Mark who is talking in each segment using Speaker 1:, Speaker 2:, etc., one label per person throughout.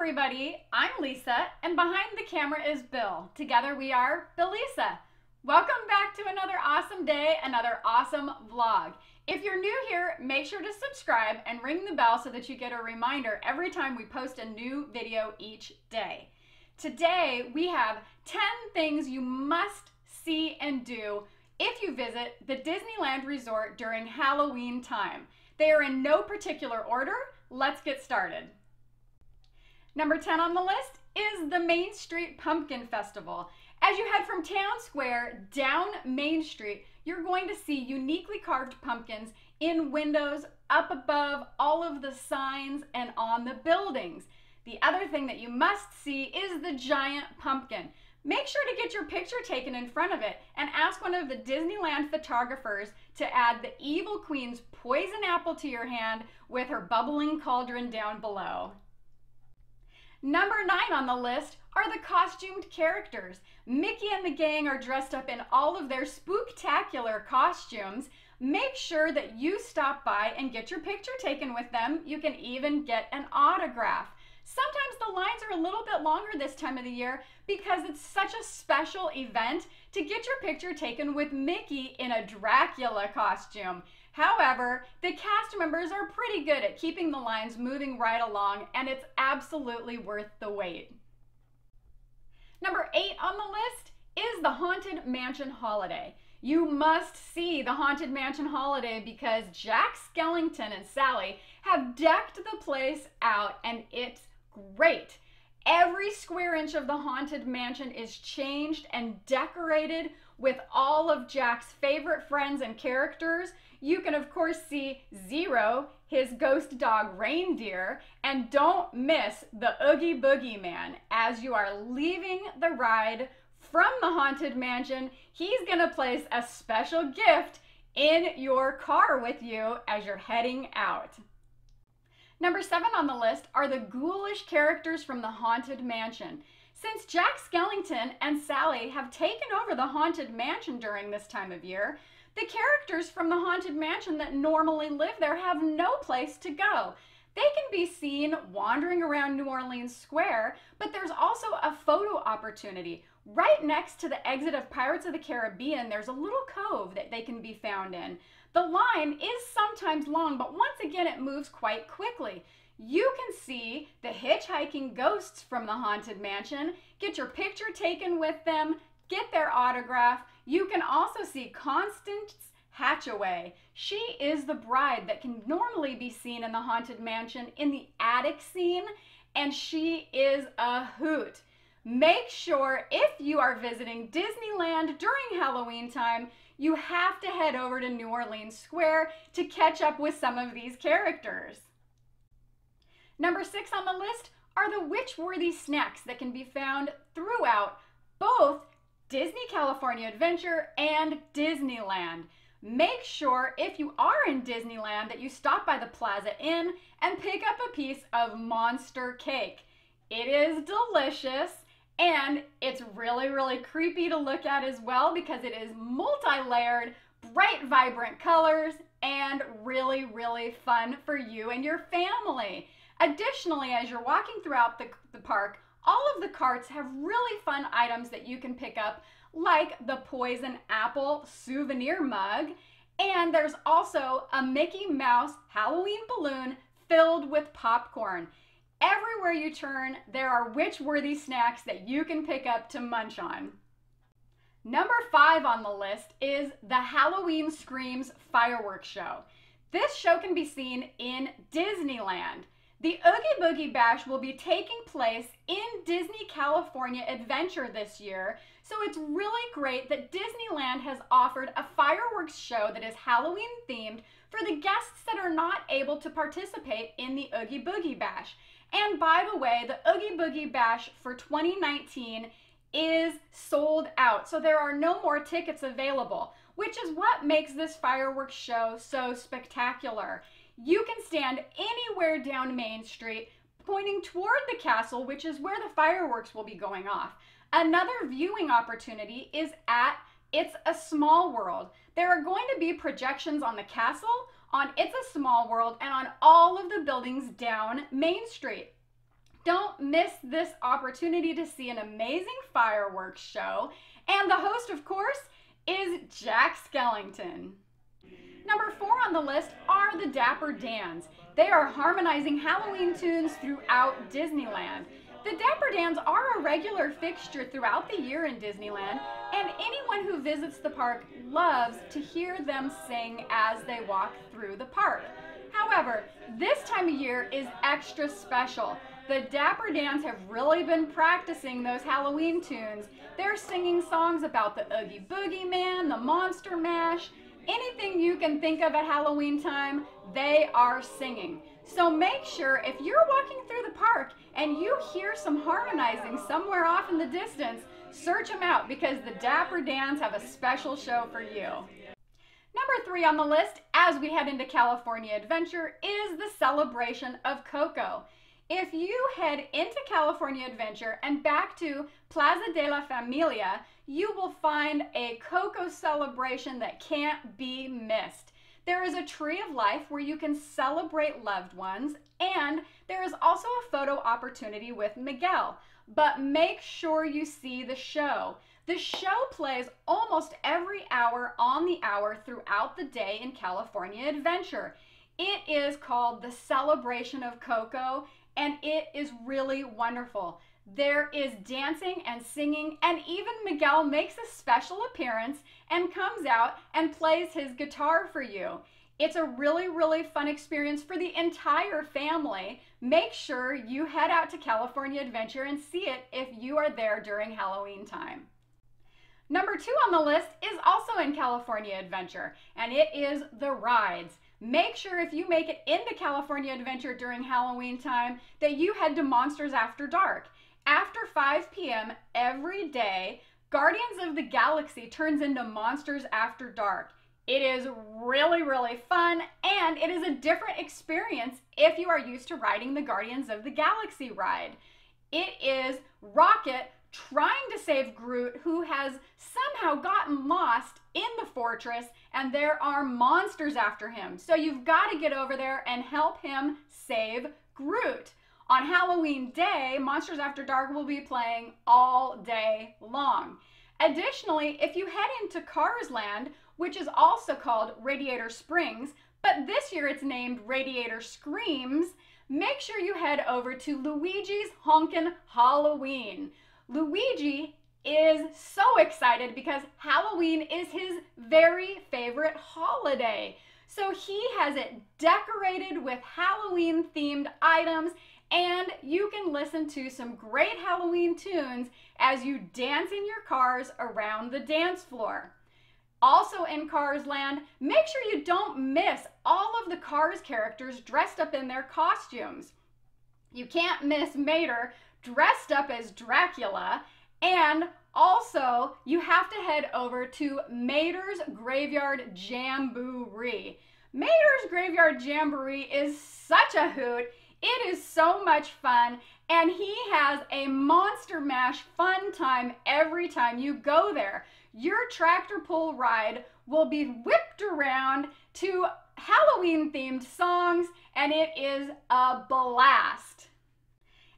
Speaker 1: everybody. I'm Lisa, and behind the camera is Bill. Together we are Billisa. Welcome back to another awesome day, another awesome vlog. If you're new here, make sure to subscribe and ring the bell so that you get a reminder every time we post a new video each day. Today we have 10 things you must see and do if you visit the Disneyland Resort during Halloween time. They are in no particular order. Let's get started. Number 10 on the list is the Main Street Pumpkin Festival. As you head from Town Square down Main Street, you're going to see uniquely carved pumpkins in windows up above all of the signs and on the buildings. The other thing that you must see is the giant pumpkin. Make sure to get your picture taken in front of it and ask one of the Disneyland photographers to add the Evil Queen's poison apple to your hand with her bubbling cauldron down below. Number nine on the list are the costumed characters. Mickey and the gang are dressed up in all of their spooktacular costumes. Make sure that you stop by and get your picture taken with them. You can even get an autograph. Sometimes the lines are a little bit longer this time of the year because it's such a special event to get your picture taken with Mickey in a Dracula costume. However, the cast members are pretty good at keeping the lines moving right along, and it's absolutely worth the wait. Number eight on the list is the Haunted Mansion Holiday. You must see the Haunted Mansion Holiday because Jack Skellington and Sally have decked the place out, and it's great. Every square inch of the Haunted Mansion is changed and decorated with all of Jack's favorite friends and characters. You can, of course, see Zero, his ghost dog reindeer, and don't miss the Oogie Boogie Man. As you are leaving the ride from the Haunted Mansion, he's to place a special gift in your car with you as you're heading out. Number seven on the list are the ghoulish characters from the Haunted Mansion. Since Jack Skellington and Sally have taken over the Haunted Mansion during this time of year, the characters from the Haunted Mansion that normally live there have no place to go. They can be seen wandering around New Orleans Square, but there's also a photo opportunity. Right next to the exit of Pirates of the Caribbean, there's a little cove that they can be found in. The line is sometimes long, but once again, it moves quite quickly. You can see the hitchhiking ghosts from the Haunted Mansion, get your picture taken with them, get their autograph. You can also see Constance Hatchaway. She is the bride that can normally be seen in the Haunted Mansion in the attic scene, and she is a hoot. Make sure if you are visiting Disneyland during Halloween time, you have to head over to New Orleans Square to catch up with some of these characters. Number six on the list are the witch-worthy snacks that can be found throughout both Disney California Adventure and Disneyland. Make sure if you are in Disneyland that you stop by the Plaza Inn and pick up a piece of monster cake. It is delicious and it's really, really creepy to look at as well because it is multi-layered, bright, vibrant colors, and really, really fun for you and your family. Additionally, as you're walking throughout the, the park, all of the carts have really fun items that you can pick up, like the Poison Apple souvenir mug, and there's also a Mickey Mouse Halloween balloon filled with popcorn. Everywhere you turn, there are witch-worthy snacks that you can pick up to munch on. Number five on the list is the Halloween Screams fireworks show. This show can be seen in Disneyland. The Oogie Boogie Bash will be taking place in Disney California Adventure this year, so it's really great that Disneyland has offered a fireworks show that is Halloween themed for the guests that are not able to participate in the Oogie Boogie Bash. And by the way, the Oogie Boogie Bash for 2019 is sold out. So there are no more tickets available, which is what makes this fireworks show so spectacular. You can stand anywhere down Main Street pointing toward the castle, which is where the fireworks will be going off. Another viewing opportunity is at It's a Small World. There are going to be projections on the castle, on It's a Small World, and on all of the buildings down Main Street. Don't miss this opportunity to see an amazing fireworks show. And the host, of course, is Jack Skellington. Number four on the list are the Dapper Dans. They are harmonizing Halloween tunes throughout Disneyland. The Dapper Dans are a regular fixture throughout the year in Disneyland, and anyone who visits the park loves to hear them sing as they walk through the park. However, this time of year is extra special. The Dapper Dans have really been practicing those Halloween tunes. They're singing songs about the Oogie Boogie Man, the Monster Mash, anything you can think of at Halloween time, they are singing. So make sure if you're walking through the park and you hear some harmonizing somewhere off in the distance, search them out because the Dapper Dans have a special show for you. Number three on the list, as we head into California Adventure, is the celebration of Coco. If you head into California Adventure and back to Plaza de la Familia, you will find a Coco celebration that can't be missed. There is a tree of life where you can celebrate loved ones, and there is also a photo opportunity with Miguel. But make sure you see the show. The show plays almost every hour on the hour throughout the day in California Adventure. It is called the Celebration of Coco, and it is really wonderful. There is dancing and singing, and even Miguel makes a special appearance and comes out and plays his guitar for you. It's a really, really fun experience for the entire family. Make sure you head out to California Adventure and see it if you are there during Halloween time. Number two on the list is also in California Adventure, and it is the rides. Make sure if you make it into California Adventure during Halloween time that you head to Monsters After Dark. After 5 p.m. every day, Guardians of the Galaxy turns into Monsters After Dark. It is really, really fun and it is a different experience if you are used to riding the Guardians of the Galaxy ride. It is Rocket trying to save Groot, who has somehow gotten lost in the fortress, and there are monsters after him. So you've got to get over there and help him save Groot. On Halloween Day, Monsters After Dark will be playing all day long. Additionally, if you head into Cars Land, which is also called Radiator Springs, but this year it's named Radiator Screams, make sure you head over to Luigi's Honkin' Halloween. Luigi is so excited because Halloween is his very favorite holiday. So he has it decorated with Halloween themed items and you can listen to some great Halloween tunes as you dance in your cars around the dance floor. Also in Cars Land, make sure you don't miss all of the Cars characters dressed up in their costumes. You can't miss Mater dressed up as Dracula. And also, you have to head over to Mater's Graveyard Jamboree. Mater's Graveyard Jamboree is such a hoot. It is so much fun, and he has a Monster Mash fun time every time you go there. Your tractor pull ride will be whipped around to Halloween themed songs, and it is a blast.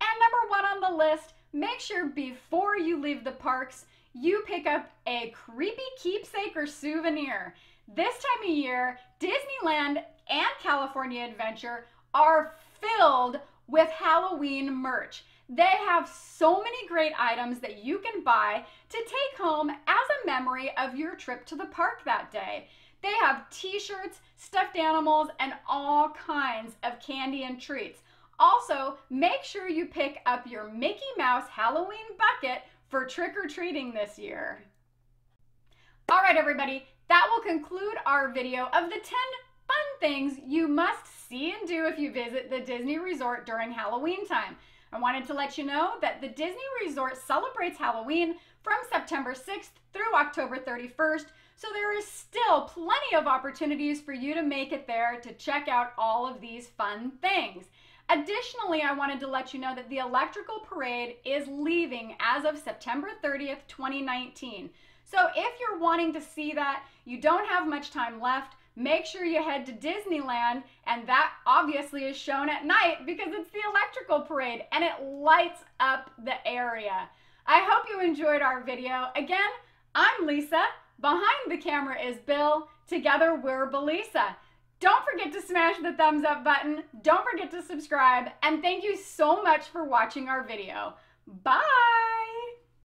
Speaker 1: And number one on the list, make sure before you leave the parks, you pick up a creepy keepsake or souvenir. This time of year, Disneyland and California Adventure are filled with Halloween merch. They have so many great items that you can buy to take home as a memory of your trip to the park that day. They have t shirts, stuffed animals, and all kinds of candy and treats. Also, make sure you pick up your Mickey Mouse Halloween bucket for trick or treating this year. All right, everybody, that will conclude our video of the 10 fun things you must see and do if you visit the Disney Resort during Halloween time. I wanted to let you know that the Disney Resort celebrates Halloween from September 6th through October 31st, so there is still plenty of opportunities for you to make it there to check out all of these fun things. Additionally, I wanted to let you know that the electrical parade is leaving as of September 30th, 2019. So if you're wanting to see that, you don't have much time left, make sure you head to Disneyland, and that obviously is shown at night because it's the electrical parade and it lights up the area. I hope you enjoyed our video. Again, I'm Lisa. Behind the camera is Bill. Together, we're Billisa. Don't forget to smash the thumbs up button. Don't forget to subscribe. And thank you so much for watching our video. Bye!